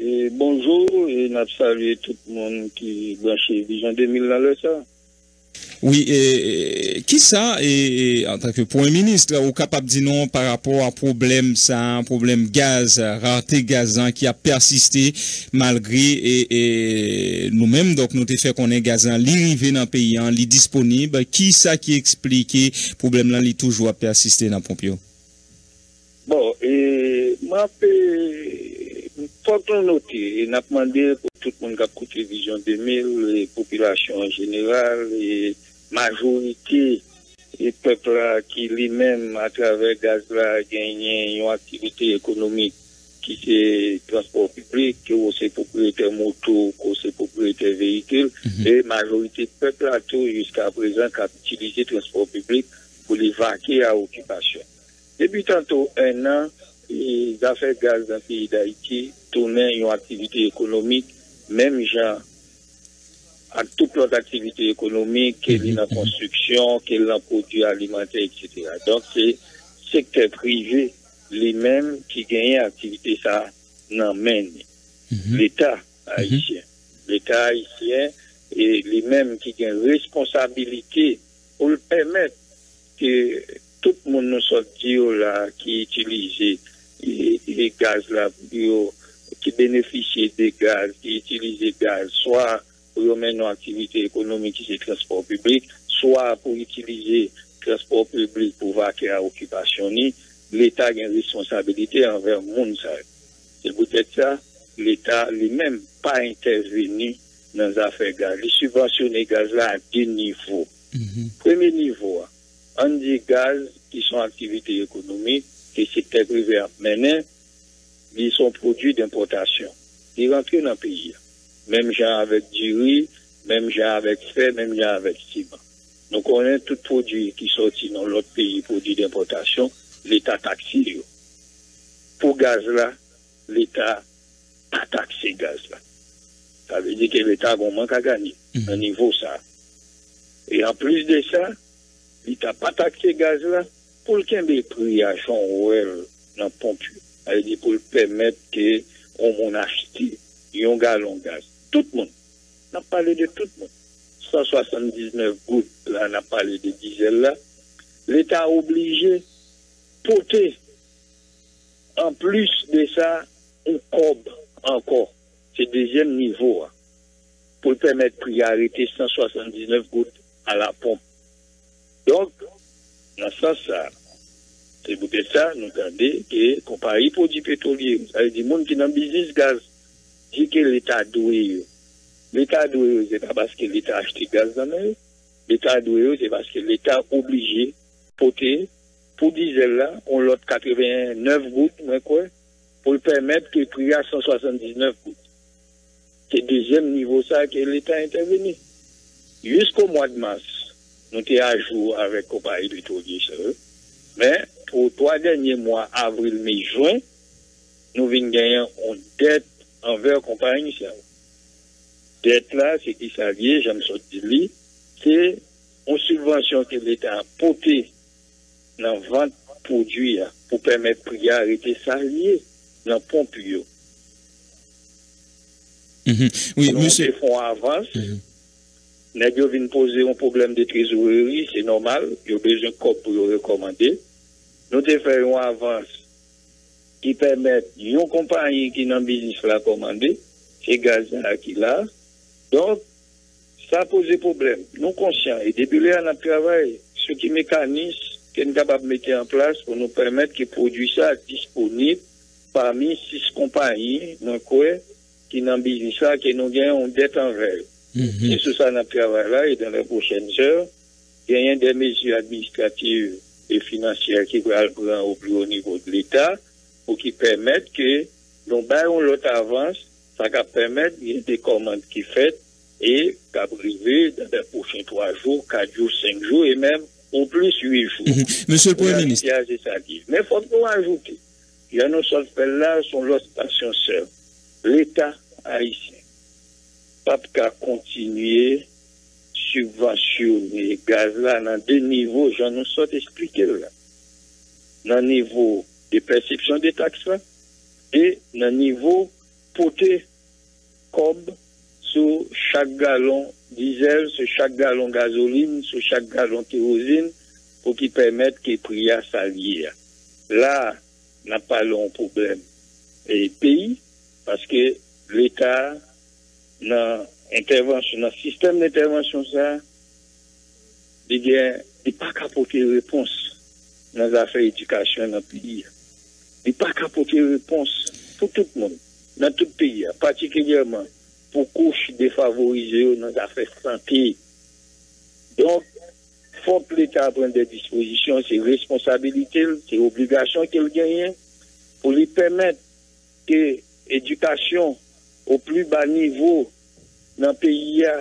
Et bonjour, et nous saluons tout le monde qui branche Vision 2000 dans le ça. Oui, et, et, qui ça, et, e, en tant que Premier ministre, ou capable de dire non par rapport à problème ça, problème gaz, rareté gazan qui a persisté malgré et, nous-mêmes, donc nous avons fait qu'on est gazan, l'irrivé dans le pays, hein, disponible. Qui ça qui explique problème là, il toujours persisté dans le Pompio? Bon, et moi, portons noter et n'a demandé pour tout le monde qui a écouté Vision 2000, les populations en général, les majorités et peuple là, qui lui-même, à travers gaz là, gagne une activité économique qui c'est transport public, qui c'est propriétaire moto, qui c'est propriétaire véhicule, mm -hmm. et majorité peuple là, tout jusqu'à présent qui a utilisé transport public pour les vaquer à occupation. Depuis tantôt un an, les affaires gaz dans le pays d'Haïti tournaient une activité économique, même genre à toute l'autre activité économique, qu'elle est la construction, qu'elle est dans produits alimentaires, etc. Donc, c'est secteur privé lui-même qui gagne activité ça n'emmène. Mhm. L'État haïtien. Mhm. L'État haïtien et lui-même qui gagne responsabilité pour le permettre que tout le monde nous sorti là, qui utilise les gaz là, qui bénéficie des gaz, qui utilise des gaz, soit pour mener une activité économique qui c'est transport public, soit pour utiliser transport public pour vaquer à occupation, l'État a une responsabilité envers le monde. C'est peut-être ça, l'État lui-même pas intervenu dans les affaires gaz. Il subventionne les gaz là à deux niveaux. Mhm. Premier niveau, on dit gaz qui sont activités économiques, le secteur privé mené, ils sont produits d'importation. Ils rentrent dans le pays même genre avec du riz, même genre avec fer, même genre avec ciment. Donc on a tout produit qui sortit dans l'autre pays, produit d'importation, l'État taxe. Pour gaz là, l'État pas taxé gaz là. Ça veut dire que l'État a un manque à gagner mhm. niveau ça. Et en plus de ça, l'État pas taxé gaz là pour qu'il y ait prix à Jean dans le pompe. C'est-à-dire pour permettre qu'on achète un gallon de gaz tout le monde. On a parlé de tout le monde. 179 gouttes, là, on a parlé de diesel là. L'État a obligé porter, en plus de ça, un cob encore. C'est deuxième niveau, hein, pour permettre de arrêter 179 gouttes à la pompe. Donc, dans ce sens, c'est pour ça, nous avons que, comparé pour du pétrolier, ça veut dire, monde qui dans business gaz, dit que l'État doit. L'État doit, c'est pas parce que l'État a acheté gaz dans le L'État doit, c'est parce que l'État obligé porter pour diesel là, on l'autre 89 gouttes, quoi, pour le permettre que le prix à 179 gouttes. C'est deuxième niveau ça que l'État a intervenu. Jusqu'au mois de mars, nous étions à jour avec compagnie pétrolier, mais pour trois derniers mois, avril, mai, juin, nous venons gagner une dette envers compagnie. Dette là, c'est qui ça vient, j'aime ça dire, c'est une subvention que l'État a portée dans la vente de produits hein, pour permettre de arrêter salariés dans le pompe. Mm Oui, Donc, monsieur. fonds avance. Mm -hmm. viennent poser un problème de trésorerie, c'est normal. Ils ont besoin de cop pour recommander. Nous devons faire une avance qui permet une compagnie qui n'a business la commander, c'est gaz qui là. Donc, ça pose des problèmes. Nous conscients. Et depuis là, on a travaillé sur qui mécanisme qu'on est capable de mettre en place pour nous permettre que produit ça disponible parmi six compagnies dans qui n'ont business ça, qui nous gagnent en dette en réel. Mm C'est sur ça qu'on travaillé là et dans les prochaines heures, il y a des mesures administratives et financières qui vont prendre au plus haut niveau de l'État pour qui permettent que nous baillons l'autre avance, ça va permettre qu'il y ait des commandes qui faites et qu'à arriver dans les prochains trois jours, quatre jours, cinq jours et même au plus huit jours. Mhm. Monsieur le Premier ministre. Mais il faut nous ajouter. Il y a nos soldats là, sont l'autre station seule. L'État haïtien. Pas qu'à continuer subventionner gaz là dans deux niveaux, j'en ai sorti expliqué là. Dans le niveau de perception des taxes et dans le niveau pote kob sou chak galon dizel, sou chak galon gazoline, sou chak galon kerosine, pou ki pèmèt ki priya sa liye. La, nan palon poublem e peyi, paske l'Etat nan intervensyon, nan sistem d'intervensyon sa, di gen, di pa kapote repons nan zafè edukasyon nan peyi. Di pa kapote repons pou tout moun, nan tout peyi, patikilyèman pou kouch defavorize yo nan zafè santé. Donk, fok l'Etat pren de disposisyon, se responsabilite, se obligasyon ke l'genyen, pou li pèmèt ke edukasyon ou plu ba nivou nan peyi ya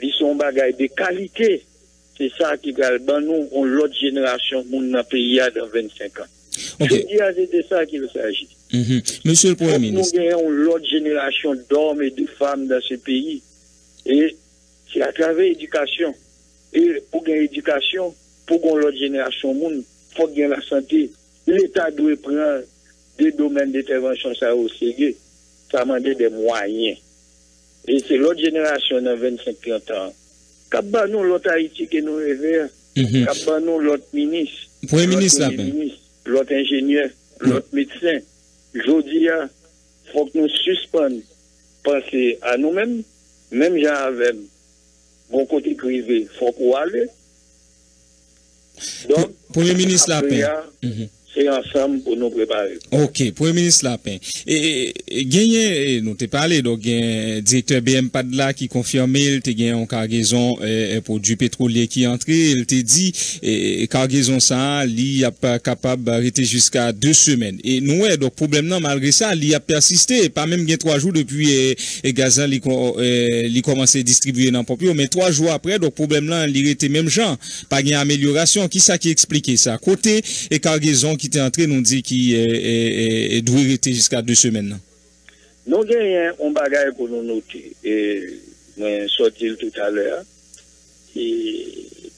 li son bagay de kalite, se sa ki gal ban nou on lot jenerasyon moun nan peyi ya dan 25 an. Se di a zete sa ki le saji. Monsie le Premier Ministre. Nou gen yon lot jenerasyon d'om et de fam dan se peyi. E se atrave edukasyon. E pou gen edukasyon, pou gen lot jenerasyon moun, fok gen la sante. L'Etat dwe pren de domen d'intervensyon sa ou sege. sa mande de mwanyen. E se lot jenerasyon nan 25-30 an, kap ban nou lot Haiti ke nou rever, kap ban nou lot minis, lot enjenye, lot medsen, jodi ya, fok nou suspon panse a nou men, menm jan avem, bon kote krive, fok wale. Don, apre ya, c'est ensemble pour nous préparer. Ok, Premier ministre Lapin. Et, et nous t'ai parlé, donc, directeur BM Padla qui confirme, il t'a gagné en cargaison eh, pour du pétrolier qui est entré, il t'a dit, et, cargaison ça, il a pas capable d'arrêter jusqu'à deux semaines. Et nous, ouais, donc, problème non, malgré ça, il a persisté, pas même gagné trois jours depuis, et Gazan, il commencé à distribuer dans le mais trois jours après, donc, problème là, il était même gens, pas gagné amélioration. Qui ça qui expliquait ça? Côté, et cargaison ki te antre nou di ki e dwe rete jiska 2 semen nan? Nou gen yon bagay kon nou noti, e, mwen sotil tout aler,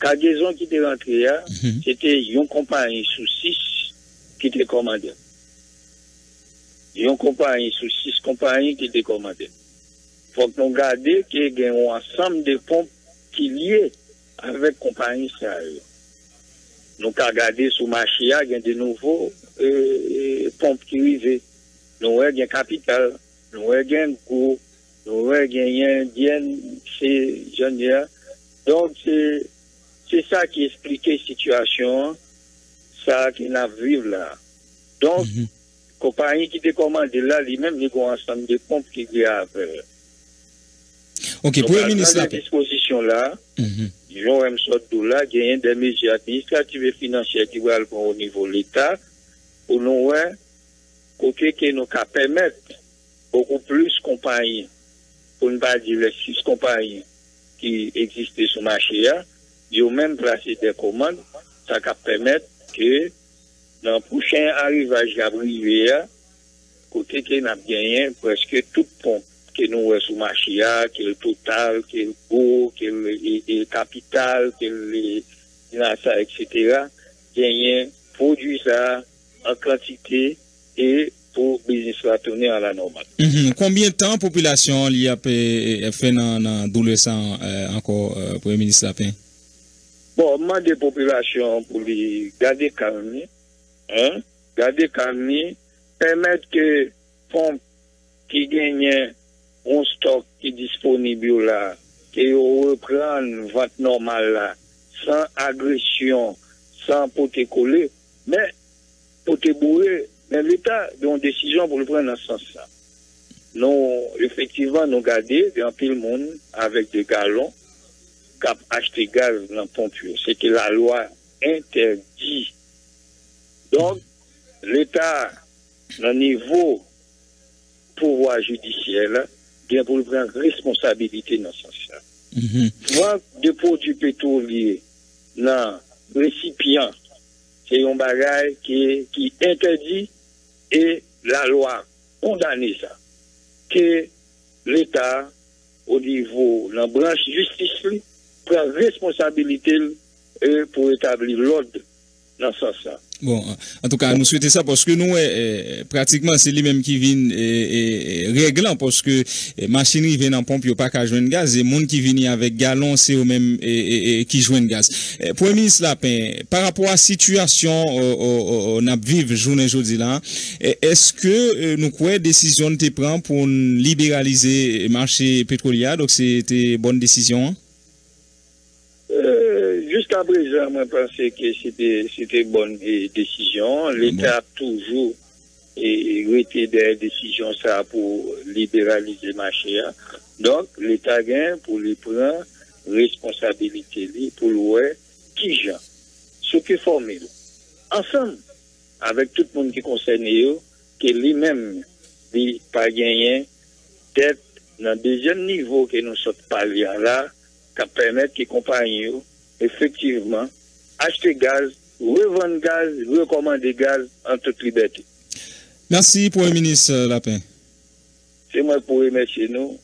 kagezon ki te rentre ya, mhm. se te yon kompanyi sou 6 ki te komande. Yon kompanyi sou 6 kompanyi ki te komande. Fok nou gade ki gen yon ansam de pomp ki liye avek kompanyi sa yo. Avec compagnie sérieuse. Nou ka gade sou machia gen de nouvo e, e, pomp ki rive. Nou we gen kapital, nou we gen kou, nou we gen yen, gen se jen ya. Donk se sa ki esplike situasyon, sa ki na vive la. Donk, mhm. kompanyi ki dekomande la, li men li go ansan de pomp ki gwe apre. Ok, pou yon minister la. Donk, la disposisyon yon wèm sot dou la, genyen de mezi administrative e financier ki wèl pou ou nivou l'Etat, pou nou wè, kote ke nou ka pèmèt poukou plus kompanyen, pou nou pa di lè 6 kompanyen ki eksiste sou machè ya, yon mèm plase de komand, sa ka pèmèt ke nan pouchen arrivaj gabrive ya, kote ke nap genyen preske tout pomp. ke nou wè sou machia, ke l total, ke l go, ke l e, e, kapital, ke l e, finansa, etc. Genyen, prodwi sa an kantite e pou biznis la tourne an la normal. Konbien tan populasyon li ap fè nan doule san anko pou e minis la pen? Bon, man de populasyon pou li gade kalmi, gade kalmi, pèmèd ke pomp ki genyen on stok ki disponibyo la, ki yo repran vat normal la, san agresyon, san pote kole, men pote boue, men l'Etat don desijon pou le pren nan san sa. Non, efektivan nou gade, gen pil moun, avek de galon, kap achete gaz nan pompyo. Se ke la loi interdi. Don, l'Etat nan nivou pouvoi judisyel la, gen pou pren responsabilite nan san sa. Mwen depo du petrolier nan resipyan, se yon bagay ki interdi e la loi kondane sa. Ke l'Etat ou nivou nan branche justice li, pren responsabilite pou etabli l'od nan san sa. Bon, en tout cas, nous souhaitons ça parce que nous, pratiquement, c'est lui-même qui vient réglant parce que machinerie vient en pompe, il pas qu'à jouer gaz et monde qui vient avec galon, c'est eux-mêmes qui jouent gaz. Premier ministre Lapin, par rapport à la situation on a vivre journée aujourd'hui là, est-ce que nous quoi décision te prend pour libéraliser le marché pétrolier? Donc, c'était bonne décision? Jusqu'à présent, moi, je pensais que c'était une bonne décision. L'État a toujours été des décisions ça pour libéraliser le marché. Donc, l'État gagne pour les prendre responsabilité pour le qui genre, ce qui est formé. Ensemble, avec tout le monde qui concerne que lui-même, il pas gagné peut-être dans le deuxième niveau que nous sommes pas là, qui permettre que les compagnies effectivement, acheter gaz, revendre gaz, recommander gaz en toute liberté. Merci, Premier ministre Lapin. C'est moi pour remercier nous